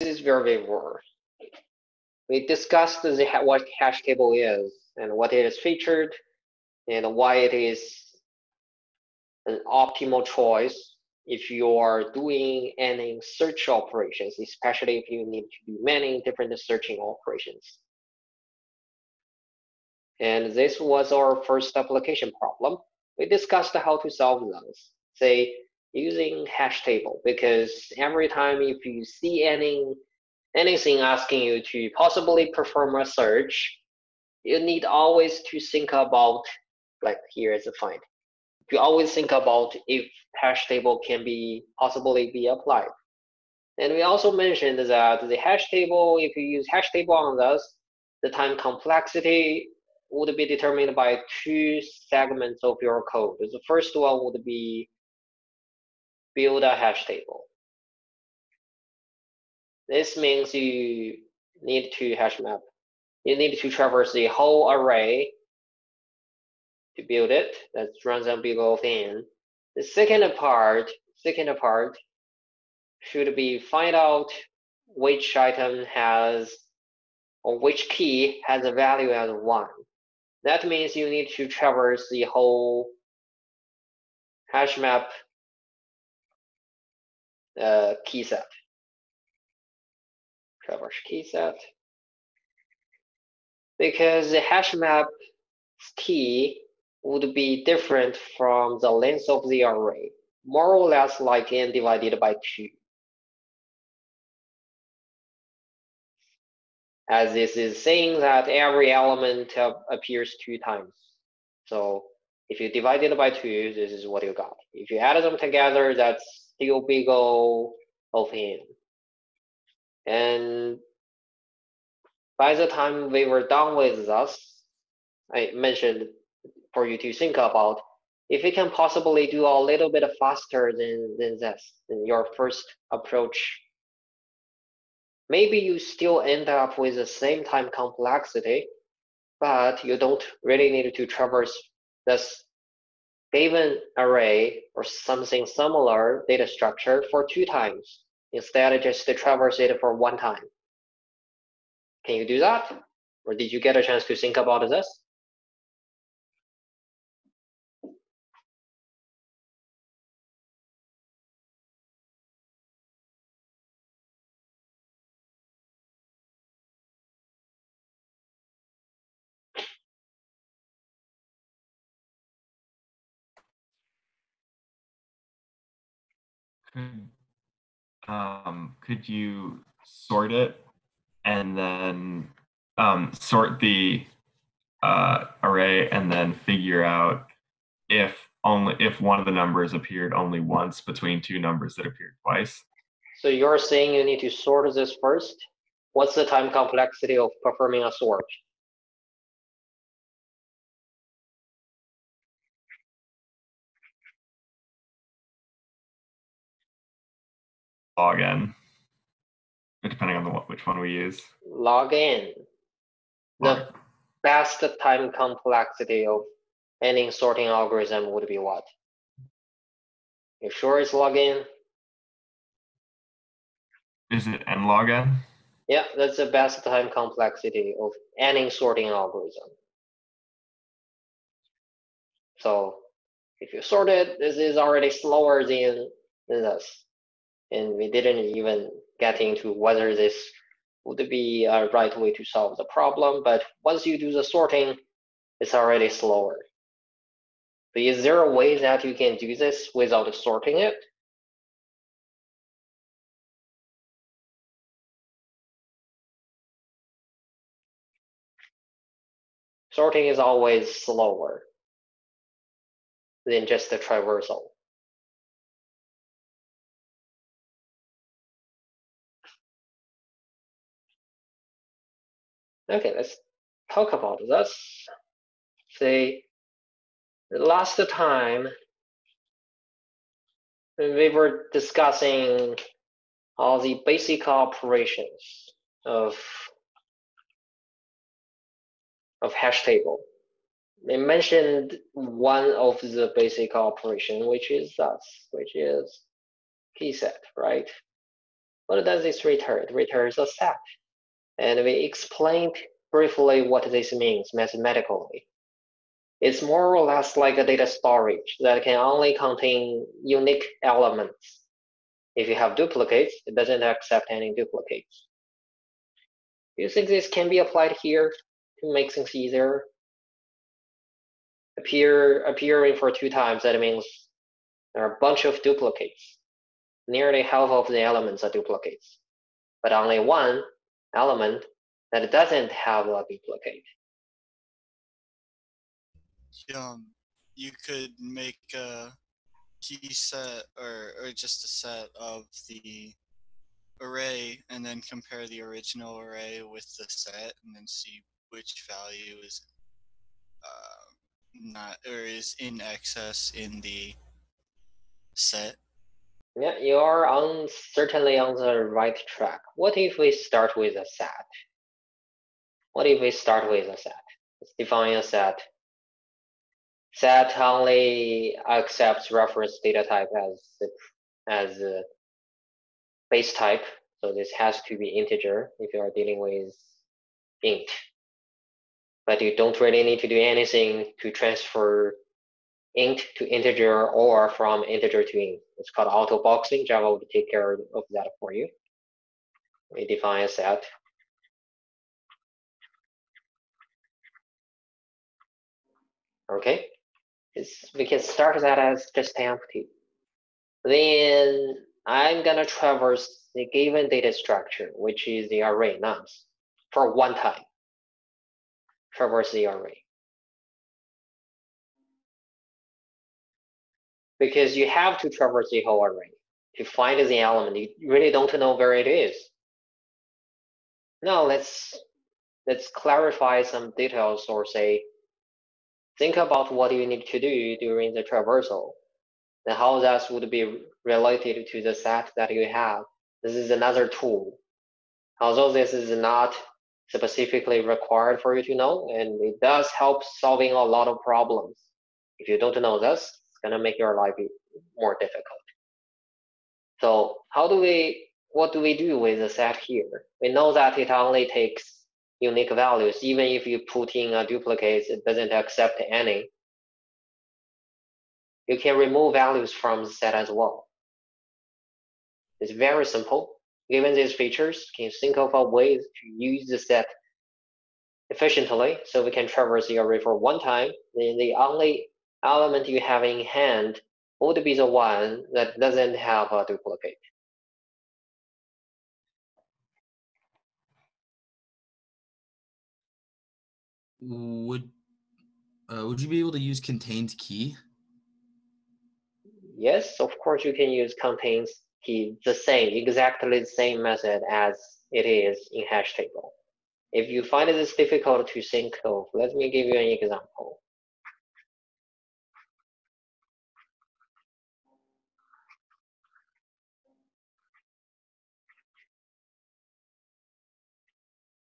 is very, very rare. We discussed the, what hash table is and what it is featured and why it is an optimal choice if you are doing any search operations, especially if you need to do many different searching operations. And this was our first application problem. We discussed how to solve those, say using hash table, because every time if you see any anything asking you to possibly perform a search, you need always to think about, like here is a find. You always think about if hash table can be possibly be applied. And we also mentioned that the hash table, if you use hash table on this, the time complexity would be determined by two segments of your code. The first one would be build a hash table. This means you need to hash map. You need to traverse the whole array to build it. That's runs on below thin. The second part, second part should be find out which item has or which key has a value as one. That means you need to traverse the whole hash map uh, key set. Traverse key set. Because the hash map key would be different from the length of the array, more or less like n divided by 2. as this is saying that every element appears two times. So if you divide it by two, this is what you got. If you add them together, that's still big O of n. And by the time we were done with this, I mentioned for you to think about if you can possibly do a little bit faster than, than this, than your first approach maybe you still end up with the same time complexity, but you don't really need to traverse this given array or something similar data structure for two times. Instead, of just to traverse it for one time. Can you do that? Or did you get a chance to think about this? Could um, could you sort it and then um, sort the uh, array and then figure out if only if one of the numbers appeared only once between two numbers that appeared twice. So you're saying you need to sort this first? What's the time complexity of performing a sort? Log n, depending on the, which one we use. Log n. The best time complexity of any sorting algorithm would be what? You sure it's log n? Is it n log n? Yeah, that's the best time complexity of any sorting algorithm. So if you sort it, this is already slower than this and we didn't even get into whether this would be a right way to solve the problem. But once you do the sorting, it's already slower. But is there a way that you can do this without sorting it? Sorting is always slower than just the traversal. Okay, let's talk about this. Say, the last time we were discussing all the basic operations of of hash table. We mentioned one of the basic operation, which is thus, which is key set, right? What does this return? It returns a set. And we explained briefly what this means mathematically. It's more or less like a data storage that can only contain unique elements. If you have duplicates, it doesn't accept any duplicates. Do you think this can be applied here to make things easier? Appear appearing for two times, that means there are a bunch of duplicates. Nearly half of the elements are duplicates, but only one element that doesn't have a duplicate. Um, you could make a key set or, or just a set of the array and then compare the original array with the set and then see which value is uh, not or is in excess in the set. Yeah, you are on certainly on the right track. What if we start with a set? What if we start with a set? Let's define a set. Set only accepts reference data type as as a base type. So this has to be integer if you are dealing with int. But you don't really need to do anything to transfer int to integer or from integer to int. It's called auto boxing. Java will take care of that for you. We define a set. Okay, it's, we can start that as just empty. Then I'm gonna traverse the given data structure, which is the array nums, for one time. Traverse the array. Because you have to traverse the whole array to find the element. You really don't know where it is. Now let's let's clarify some details or say think about what you need to do during the traversal and how that would be related to the set that you have. This is another tool. Although this is not specifically required for you to know, and it does help solving a lot of problems. If you don't know this, it's gonna make your life more difficult. So how do we, what do we do with the set here? We know that it only takes unique values. Even if you put in a duplicate, it doesn't accept any. You can remove values from the set as well. It's very simple. Given these features, can you think of a way to use the set efficiently so we can traverse the array for one time. Then the only element you have in hand would be the one that doesn't have a duplicate. would uh, would you be able to use contains key? Yes, of course you can use contains key the same, exactly the same method as it is in hash table. If you find this difficult to think of, let me give you an example.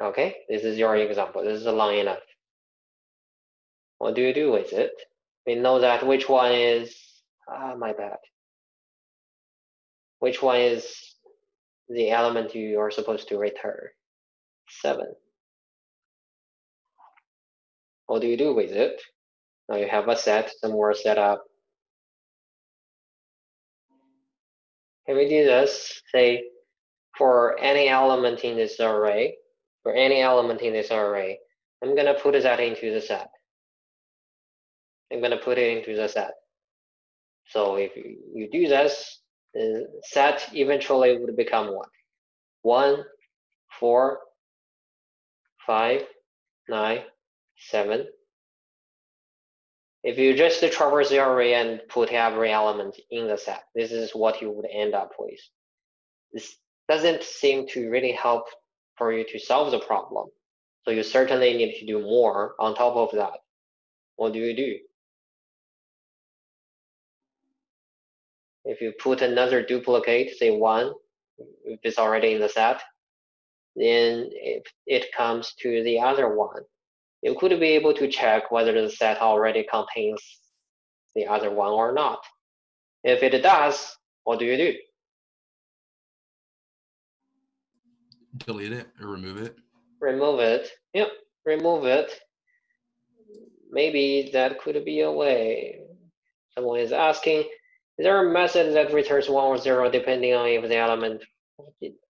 Okay, this is your example. This is a long enough. What do you do with it? We know that which one is, ah, my bad. Which one is the element you are supposed to return? Seven. What do you do with it? Now you have a set, some more setup. Can we do this? Say, for any element in this array, for any element in this array, I'm gonna put that into the set. I'm gonna put it into the set. So if you, do this, the set eventually would become what? One, four, five, nine, seven. If you just traverse the array and put every element in the set, this is what you would end up with. This doesn't seem to really help for you to solve the problem. So you certainly need to do more on top of that. What do you do? If you put another duplicate, say one, if it's already in the set, then if it comes to the other one, you could be able to check whether the set already contains the other one or not. If it does, what do you do? Delete it or remove it? remove it. Yep, remove it. Maybe that could be a way. Someone is asking, is there a method that returns one or zero depending on if the element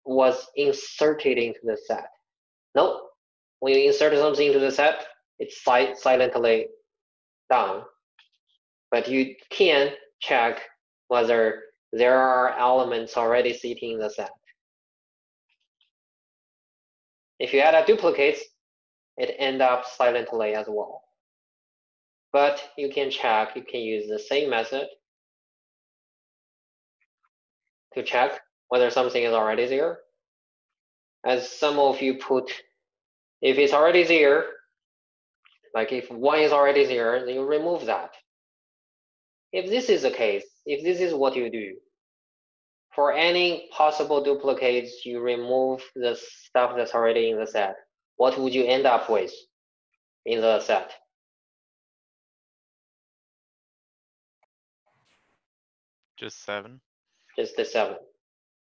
was inserted into the set? No. When you insert something into the set, it's si silently done. But you can check whether there are elements already sitting in the set. If you add a duplicates, it end up silently as well. But you can check, you can use the same method to check whether something is already there. As some of you put, if it's already there, like if one is already there, then you remove that. If this is the case, if this is what you do, for any possible duplicates, you remove the stuff that's already in the set. What would you end up with in the set? Just seven. Just the seven.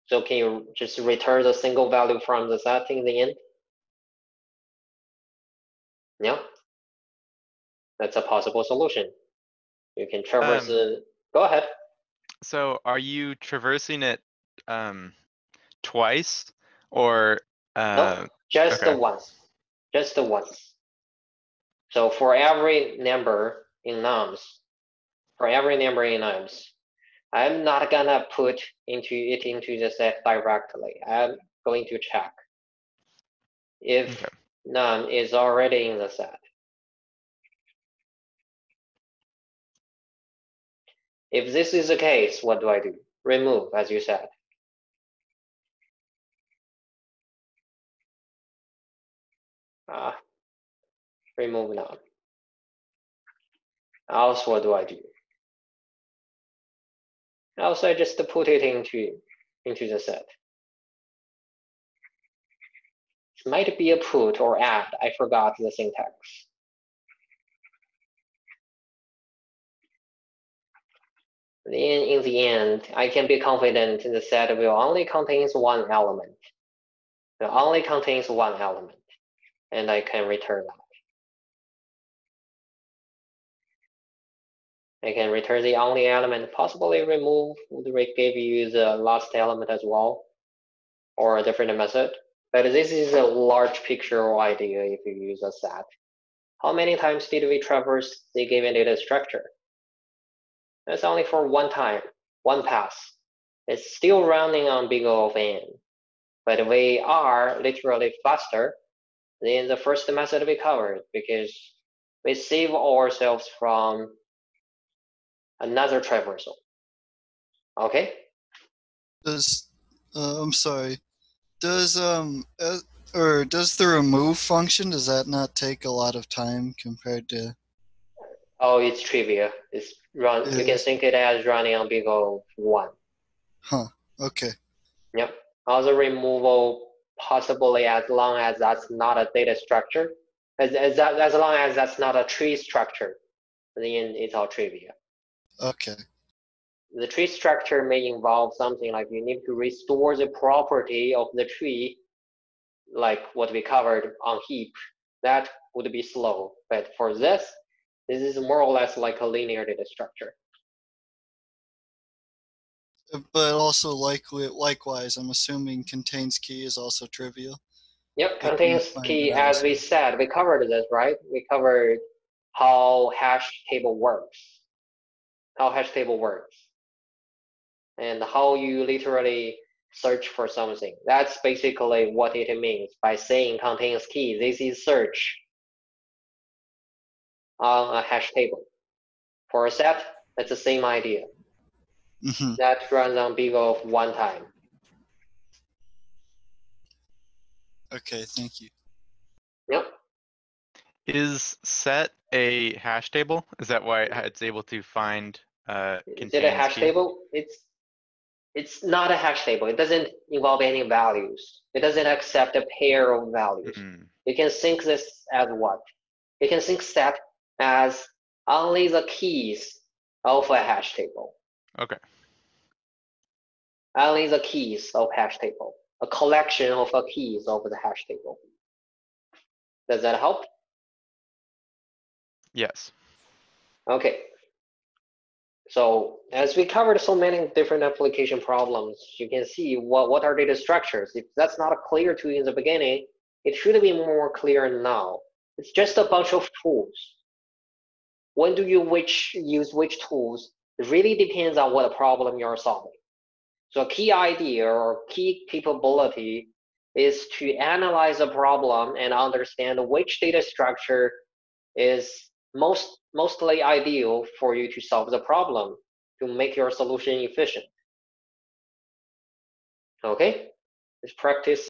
So can you just return the single value from the set in the end? Yeah. That's a possible solution. You can traverse Um, the, go ahead. So are you traversing it um twice or uh Just the once, just the once. So for every number in nums, for every number in nums, I'm not gonna put into it into the set directly. I'm going to check if Okay. num is already in the set. If this is the case, what do I do? Remove, as you said. Ah, remove num. Else, what do I do? Else, I just put it into into the set. It might be a put or add. I forgot the syntax. Then in the end, I can be confident the set will only contains one element. It only contains one element, and I can return that. I can return the only element, possibly remove, would give you the last element as well, or a different method. But this is a large picture idea if you use a set. How many times did we traverse the given data structure? That's only for one time, one pass. It's still running on big O of n. But we are literally faster than the first method we covered because we save ourselves from another traversal. Okay? Does uh, I'm sorry. Does um uh, or does the remove function does that not take a lot of time compared to Oh, it's trivia. It's run. You can think it as running on big O one. huh? Okay. Yep. Also removal possibly as long as that's not a data structure. As, as, that, as long as that's not a tree structure, then it's all trivia. Okay. The tree structure may involve something like you need to restore the property of the tree, like what we covered on heap. That would be slow. But for this, this is more or less like a linear data structure. But also likely likewise, I'm assuming contains key is also trivial. Yep, contains key, as we said, we covered this, right? We covered how hash table works, how hash table works, and how you literally search for something. That's basically what it means by saying contains key. This is search on a hash table. For a set, that's the same idea. hmm That runs on big O of one time. Okay. Thank you. Yep. Is set a hash table? Is that why it's able to find uh Is it a hash key? table? It's it's not a hash table. It doesn't involve any values. It doesn't accept a pair of values. Mm, You can think this as what? You can think set as only the keys of a hash table. Okay. Only the keys of hash table. a collection of uh, keys of the hash table. Does that help? Yes. Okay. So as we covered so many different application problems, you can see what, what are data structures. If that's not clear to you in the beginning, it should be more clear now. It's just a bunch of tools. When do you which use which tools? It really depends on what problem you're solving. So a key idea or key capability is to analyze a problem and understand which data structure is most mostly ideal for you to solve the problem to make your solution efficient. Okay, let's practice